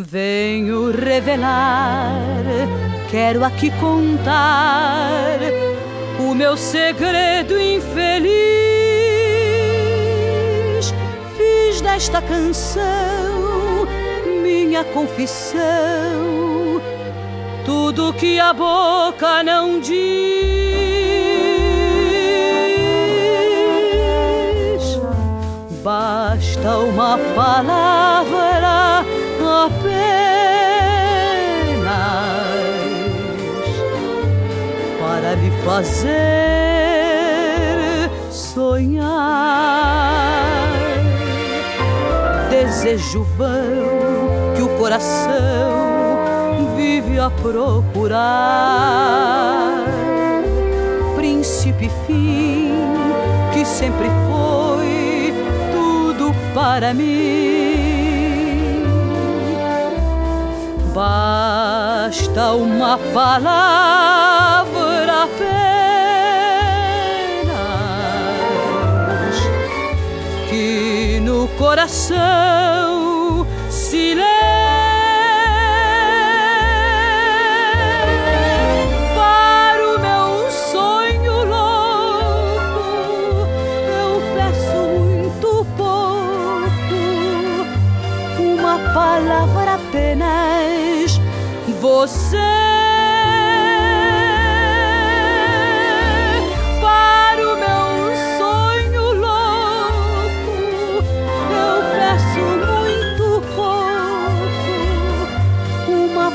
quero revelar, quero aqui contar o meu segredo infeliz. Fiz desta canção minha confissão, tudo que a boca não diz. Basta uma palavra apenas para me fazer sonhar. Desejo vão que o coração vive a procurar. Princípio e fim que sempre foi tudo para mim Basta uma palavra apenas que no coração se. Palavra apenas você.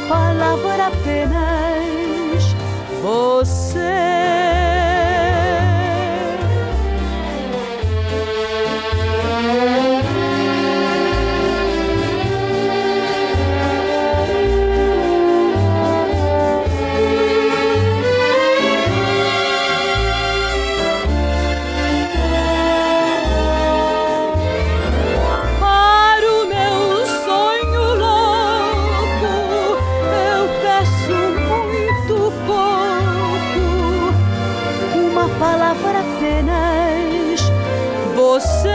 Palavra apenas. Você. Palavra apenas você.